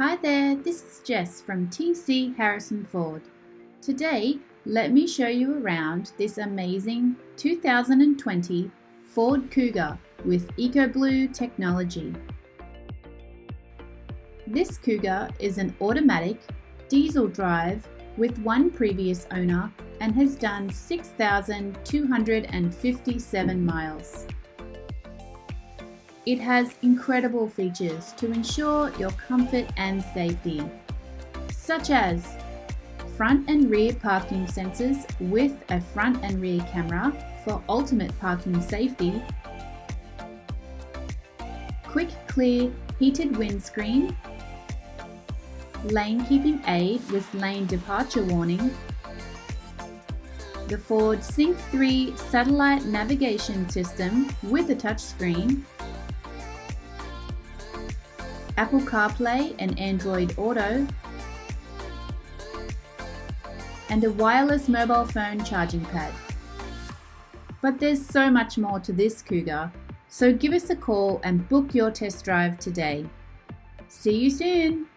Hi there, this is Jess from TC Harrison Ford. Today, let me show you around this amazing 2020 Ford Kuga with EcoBlue technology. This Kuga is an automatic diesel drive with one previous owner and has done 6,257 miles. It has incredible features to ensure your comfort and safety, such as front and rear parking sensors with a front and rear camera for ultimate parking safety, quick clear heated windscreen, lane keeping aid with lane departure warning, the Ford Sync 3 satellite navigation system with a touchscreen, Apple CarPlay and Android Auto, and a wireless mobile phone charging pad. But there's so much more to this Kuga, so give us a call and book your test drive today. See you soon!